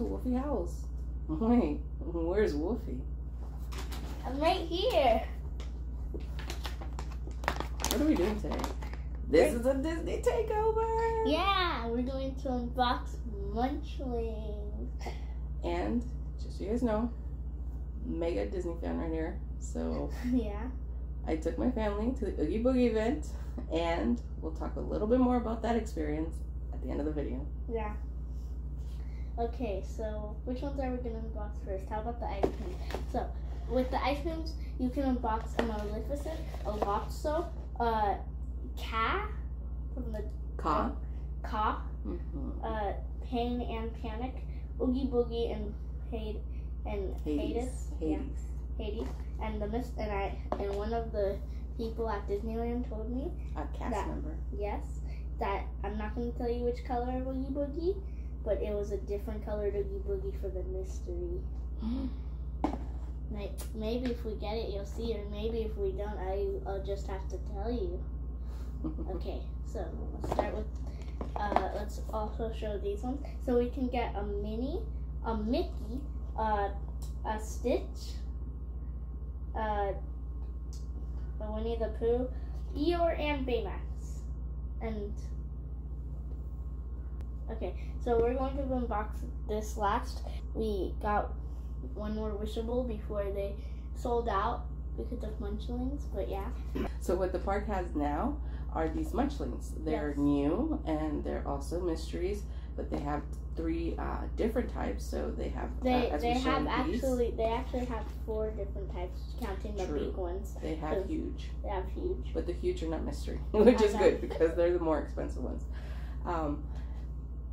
to Wolfie Howls. Wait, where's Wolfie? I'm right here. What are we doing today? This is a Disney takeover. Yeah, we're going to unbox Munchlings. And just so you guys know, mega Disney fan right here. So Yeah. I took my family to the Oogie Boogie event, and we'll talk a little bit more about that experience at the end of the video. Yeah. Okay, so which ones are we gonna unbox first? How about the ice cream? So, with the ice creams, you can unbox a Maleficent, a Lotso, a Ka from the Ka. Ka, Mm-hmm. uh, Pain and Panic, Oogie Boogie, and Hades, and Hades, Hades. yeah, Hades. Hades, and the mist, and I, and one of the people at Disneyland told me A cast That- member. yes, that I'm not going to tell you which color of Oogie Boogie, but it was a different colored Oogie Boogie for the mystery. Maybe if we get it, you'll see it. Maybe if we don't, I, I'll just have to tell you. Okay, so let's start with. Uh, let's also show these ones. So we can get a Minnie, a Mickey, uh, a Stitch, uh, a Winnie the Pooh, Eeyore, and Baymax. And okay, so we're going to unbox this last. We got one more wishable before they sold out because of Munchlings, but yeah. So what the park has now are these munchlings. They're Yes. new and they're also mysteries, but they have three uh, different types. So they have uh, They as they have these, actually they actually have four different types, counting the big ones. they have huge, They have huge. but the huge are not mystery, which is good because they're the more expensive ones. Um,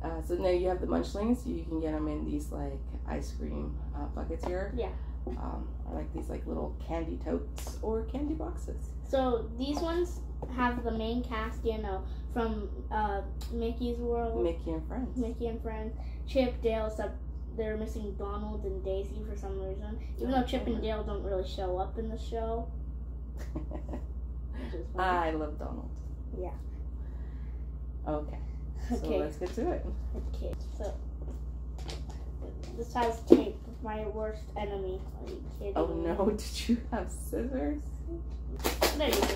uh, so now you have the munchlings. You can get them in these like ice cream uh, buckets here. Yeah. Um, or like these like little candy totes or candy boxes. So these ones have the main cast, you know, from uh, Mickey's World, Mickey and friends. Mickey and Friends, Chip, Dale, except they're missing Donald and Daisy for some reason. Even though Chip and Dale don't really show up in the show, which is funny. I love Donald. Yeah. Okay. So okay. let's get to it. Okay. So this has tape. My worst enemy. Are you kidding? Oh me? no, did you have scissors? There you go.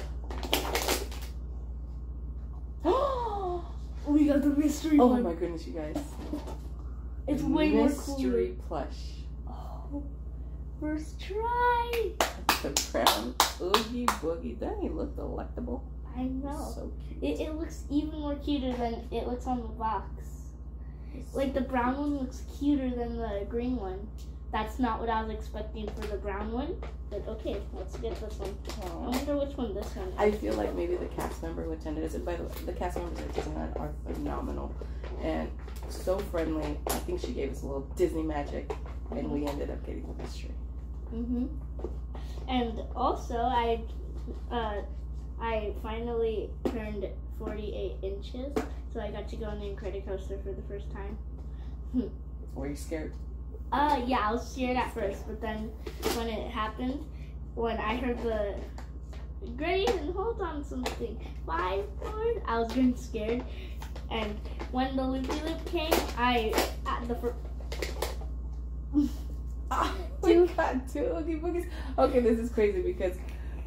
oh We got the mystery oh one. my goodness, you guys. It's way more. Mystery plush. Oh, first try. The brown Oogie Boogie. Doesn't he look delectable? I know. So. It, it looks even more cuter than it looks on the box. Like the brown one looks cuter than the green one. That's not what I was expecting for the brown one. But okay, let's get this one. I wonder which one this one is. I feel like maybe the cast member who attended and by the way, the cast members at Disneyland are phenomenal and so friendly. I think she gave us a little Disney magic, and we ended up getting the mystery. hmm And also, I, uh, I finally turned 48 inches, so I got to go on the Incredicoaster for the first time. Were you scared? Uh, yeah, I was scared at first, but then when it happened, when I heard the Grayson, hold on something, five, four, I was getting scared. And when the loopy loop came, I at the fir- Oh, we Two. got two Oogie Boogies. Okay, this is crazy because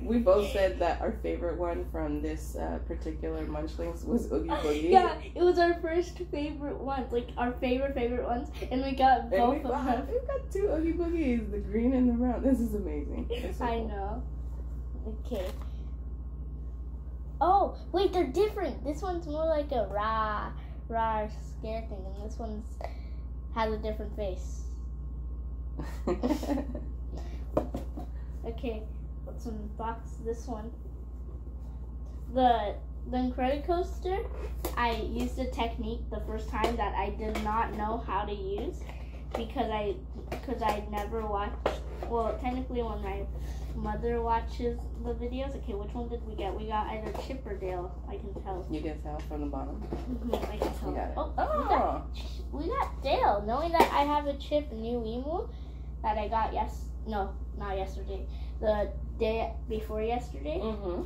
we both said that our favorite one from this uh, particular Munchlings was Oogie Boogie. yeah, it was our first favorite ones, like our favorite favorite ones, and we got both we of got, them. we got two Oogie Boogies, the green and the brown. This is amazing. So I cool. know. Okay. Oh, wait, they're different. This one's more like a rah, rah scare thing, and this one's has a different face. Okay, let's unbox this one. The the Incredicoaster, I used a technique the first time that I did not know how to use because I because I never watched. Well, technically, when my mother watches the videos, okay, which one did we get? We got either Chip or Dale. I can tell. you can tell from the bottom. Mhm, I can tell. You got it. Oh, Oh, we got we got Dale. Knowing that I have a Chip nuiMO that I got yes no not yesterday the day before yesterday mm-hmm.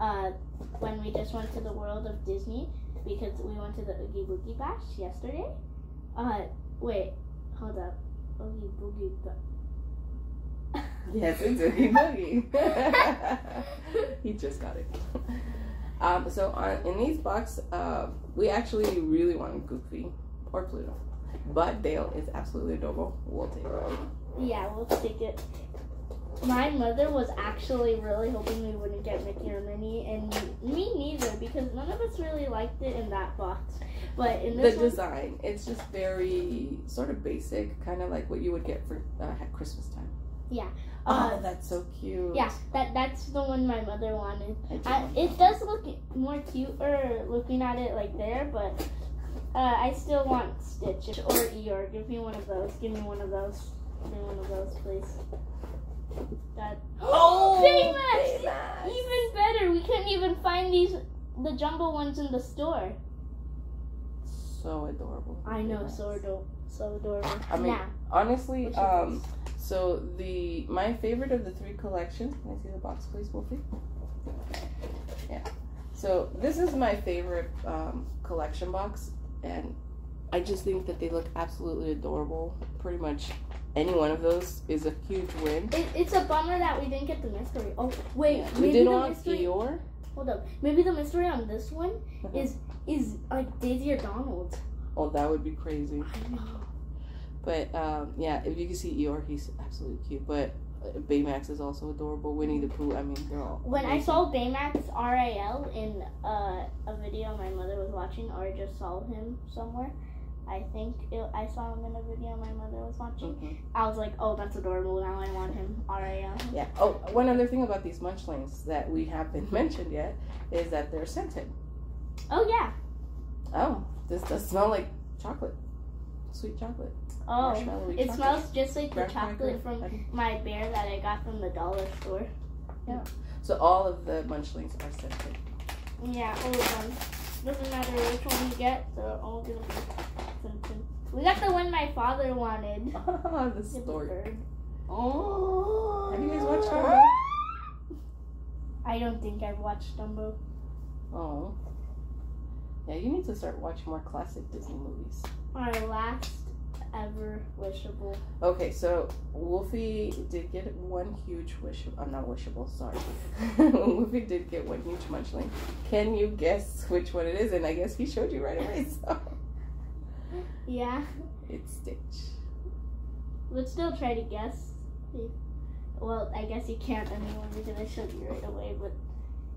uh, when we just went to the world of Disney because we went to the Oogie Boogie Bash yesterday. Uh, wait, Hold up. Oogie boogie. bu- Yes, it's Oogie Boogie. he just got it. Um, so on, in these box, uh, we actually really wanted Goofy or Pluto, but Dale is absolutely adorable. We'll take it. Yeah, we'll take it. My mother was actually really hoping we wouldn't get Mickey or Minnie, and me neither, because none of us really liked it in that box. But in The this one, design, it's just very sort of basic, kind of like what you would get for uh, at Christmas time. Yeah. Oh, uh, that's so cute. yeah, that that's the one my mother wanted. I it does look more cuter looking at it like there, but uh, I still want Stitch or Eeyore. Give me one of those. Give me one of those. Give me one of those, please. That. Oh, Baymax! Baymax! Even better. We couldn't even find these the jumbo ones in the store. So adorable. I know, Baymax. so adorable. So adorable. I mean, now, honestly, um, so the my favorite of the three collections. Can I see the box, please, Wolfie? Yeah. So this is my favorite um, collection box, and I just think that they look absolutely adorable. Pretty much any one of those is a huge win. it, it's a bummer that we didn't get the mystery. Oh wait, Yeah. maybe we did the want mystery. Eeyore. Hold up. Maybe the mystery on this one Mhm. is is like Daisy or Donald. Oh, that would be crazy. I know. But um, yeah, if you can see Eeyore, he's absolutely cute. But uh, Baymax is also adorable. Winnie the Pooh. I mean, they're all. When I amazing. saw Baymax RAL in uh, a video my mother was watching, or just saw him somewhere. I think it, I saw him in a video my mother was watching. Mhm. I was like, oh, that's adorable. Now I want him RAL. Yeah. Oh, one other thing about these munchlings that we haven't mentioned yet is that they're scented. Oh yeah. Oh, this does smell like chocolate, sweet chocolate, Oh, it chocolate. smells just like the chocolate from my bear that I got from the dollar store. Yeah. So all of the munchlings are scented. Yeah, all of them. Doesn't matter which one you get, they're all gonna be something. We got the one my father wanted. the It's stork. bird. Oh. Have you guys watched Dumbo? I don't think I've watched Dumbo. Oh. Yeah, you need to start watching more classic Disney movies. Our last ever wishable. Okay, so Wolfie did get one huge wish. I'm not wishable, sorry. Wolfie did get one huge munchling. Can you guess which one it is? And I guess he showed you right away, so Yeah, it's Stitch. let's still try to guess. Well, I guess you can't anymore because I showed you right away. But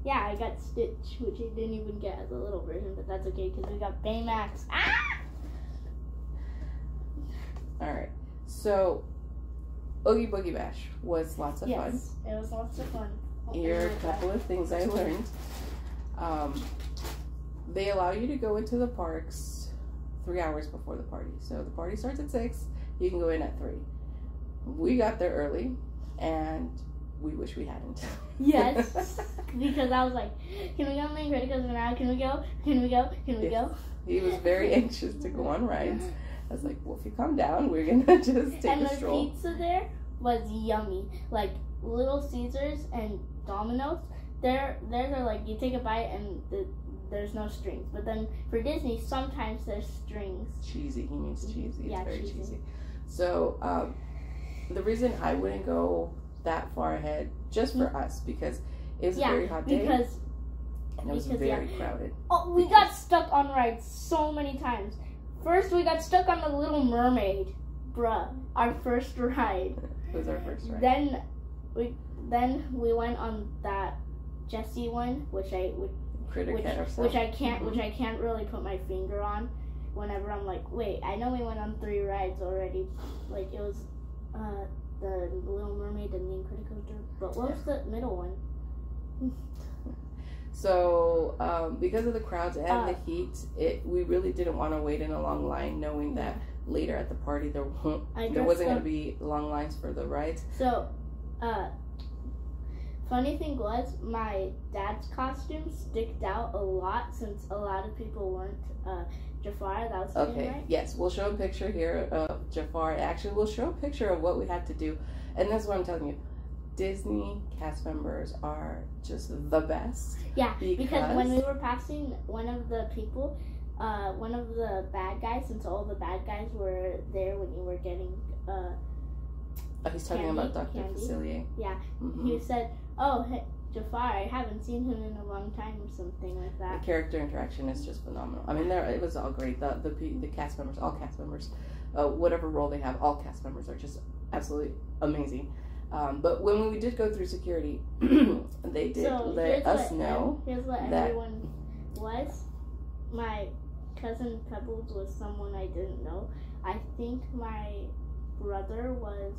yeah, I got Stitch, which I didn't even get as a little version, but that's okay because we got Baymax. Ah! Alright, so Oogie Boogie Bash was lots of fun. yes, it was lots of fun. Here are a couple of things I learned. Um, they allow you to go into the parks three hours before the party. So the party starts at six. You can go in at three. We got there early, and we wish we hadn't. Yes, because I was like, can we go on the Incredico's now? Can we go? Can we go? Can we go? he was very anxious to go on rides. I was like, well, if you come down, we're gonna just take and a stroll." And the pizza there was yummy. Like Little Caesars and Domino's, their theirs are like you take a bite and the, there's no strings. But then for Disney, sometimes there's strings. cheesy. He means cheesy. It's Yeah, very cheesy. cheesy. So um, the reason I wouldn't go that far ahead, just for us, because it was Yeah, a very hot day Because and it was because, very crowded. oh, we got stuck on rides so many times. First, we got stuck on the Little Mermaid, bruh, our first ride. It was our first ride. Then we then we went on that Jessie one, which I which, Critter which, which. I can't which I can't really put my finger on. Whenever I'm like, wait, I know we went on three rides already. Like it was uh, the Little Mermaid and the Incredicoaster. But what was the middle one? So um, because of the crowds and Uh, the heat, it we really didn't want to wait in a long line, knowing that later at the party there won't I there wasn't going to be long lines for the rides. So, uh, funny thing was, my dad's costume sticked out a lot since a lot of people weren't uh, Jafar. That was Okay, right? yes, we'll show a picture here of Jafar. Actually, we'll show a picture of what we had to do, and that's what I'm telling you. Disney cast members are just the best. Yeah, because, when we were passing one of the people, uh, one of the bad guys, since all the bad guys were there when you were getting, uh, Oh, he's talking Candy, about Dr. Facilier. Yeah, Mhm. he said, "Oh, hey, Jafar, I haven't seen him in a long time," or something like The that. character interaction is just phenomenal. I mean, there it was all great. The the the cast members, all cast members, uh, whatever role they have, all cast members are just absolutely amazing. Um, but when we did go through security, they did So let us what, know. Here's what that- everyone was. My cousin Pebbles was someone I didn't know. I think my brother was,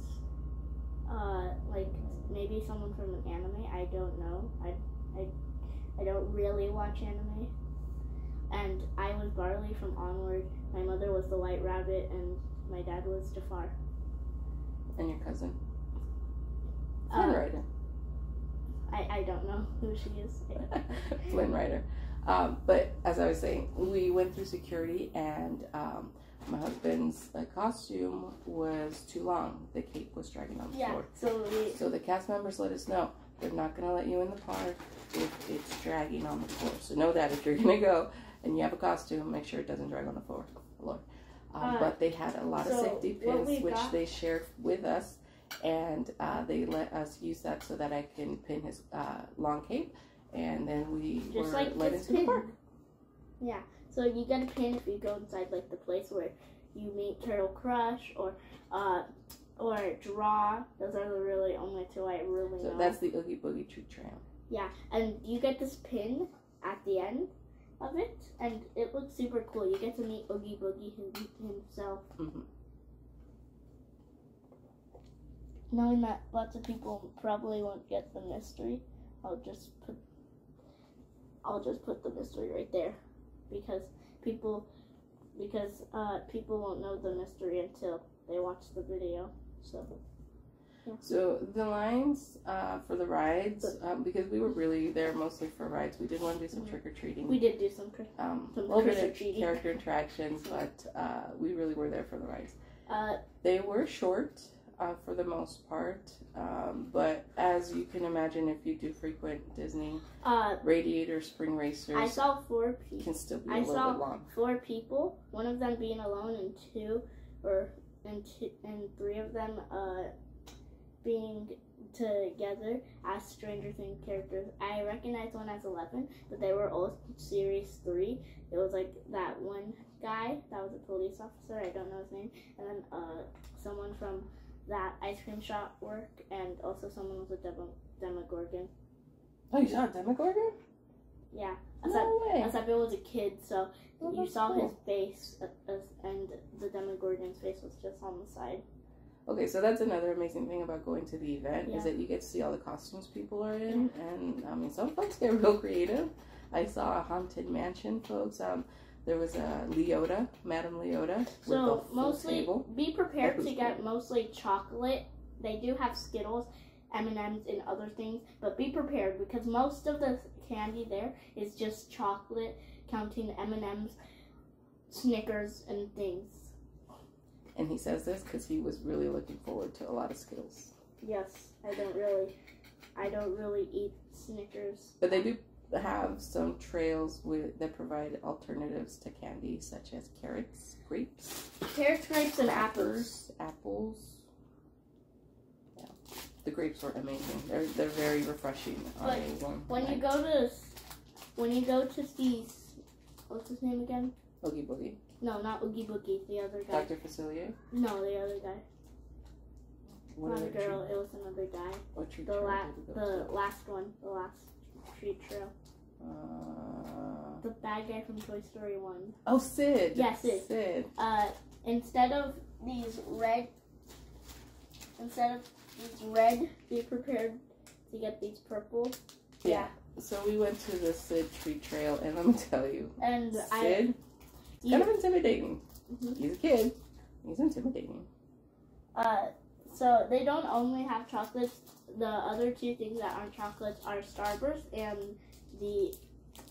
uh, like maybe someone from an anime. I don't know. I, I, I don't really watch anime. And I was Barley from Onward. My mother was the White Rabbit, and my dad was Jafar. And your cousin, Uh, Flynn Rider. I, I don't know who she is. Flynn Rider. Um, but as I was saying, we went through security, and um, my husband's uh, costume was too long. The cape was dragging on the Yeah. floor. So we, So the cast members let us know they're not going to let you in the park if it's dragging on the floor. So know that if you're going to go and you have a costume, make sure it doesn't drag on the floor. floor. Um, Uh, but they had a lot of safety pins, which got- they shared with us, and uh, they let us use that so that I can pin his uh, long cape, and then we were like let into the park. Yeah. So you get a pin if you go inside like the place where you meet Turtle Crush or uh or Draw. Those are the really only two I really So know. that's the Oogie Boogie Tree Trail. yeah. And you get this pin at the end of it and it looks super cool. You get to meet Oogie Boogie him, himself. Mhm. Knowing that lots of people probably won't get the mystery, I'll just put I'll just put the mystery right there because people because uh, people won't know the mystery until they watch the video. So yeah. So the lines uh, for the rides, um, because we were really there mostly for rides. We did want to do some Mhm. trick or treating. we did do some. cr- um, Some little bit of trick-or-treating. character interactions, but uh, we really were there for the rides. Uh, They were short uh, for the most part, um, but as you can imagine, if you do frequent Disney, uh, Radiator Springs Racers I saw four people. can still be a I little saw- bit long. four people, one of them being alone, and two, or and two, and three of them uh, being together as Stranger Things characters. I recognized one as Eleven, but they were all series three. It was like that one guy that was a police officer. I don't know his name, and then uh, someone from that ice cream shop work, and also someone was a Demo- Demogorgon. Oh, you saw a Demogorgon? Yeah, No way. except it was a kid, so Oh, you saw cool. his face, uh, uh, and the Demogorgon's face was just on the side. Okay, so that's another amazing thing about going to the event Yeah. is that you get to see all the costumes people are in, and I mean, some folks get real creative. I saw a haunted mansion, folks. Um, there was a Leota, Madame Leota, So mostly, be prepared to get mostly chocolate. They do have Skittles, M and M's, and other things, but be prepared because most of the candy there is just chocolate, counting M and M's, Snickers, and things. And he says this because he was really looking forward to a lot of Skittles. Yes, I don't really, I don't really eat Snickers. But they do have some trails with that provide alternatives to candy, such as carrots, grapes, Carrots, grapes, and apples. apples. Yeah, the grapes were amazing. They're they're very refreshing on But When you go to, when you go to these, what's his name again? Oogie Boogie, No, not Oogie Boogie. The other guy. Dr. Facilier. No, the other guy. What Not a girl. It was another guy. What tree The la- the last one. The last tree trail. Uh, The bad guy from Toy Story One. oh, Sid. Yeah, Sid. Sid. Uh, instead of these red, instead of these red, be prepared to get these purple. Yeah. So we went to the Sid tree trail, and let me tell you, And I, Sid, you- kind of intimidating. Mhm. He's a kid. He's intimidating. uh, so they don't only have chocolates. The other two things that aren't chocolates are Starburst and the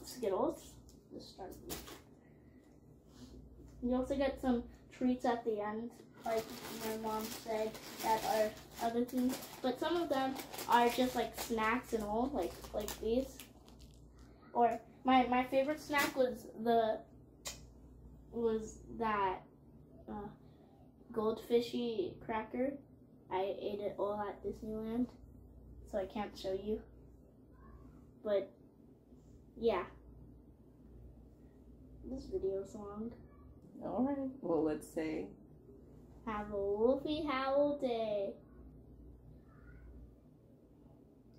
Skittles. The Starburst. You also get some treats at the end, like my mom said, that are other things. But some of them are just like snacks and all, like like these. Or my my favorite snack was the was that uh, goldfishy cracker. I ate it all at Disneyland, so I can't show you. But yeah, this video's long. All right. Well, let's say Have a wolfy howl day.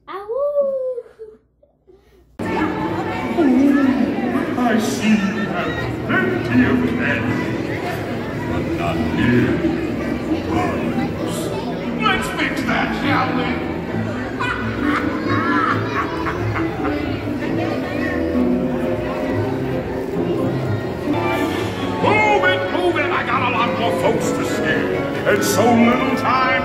Ow! I see you have plenty of cash, but not nearly funds. Let's fix that, shall we? and so little time.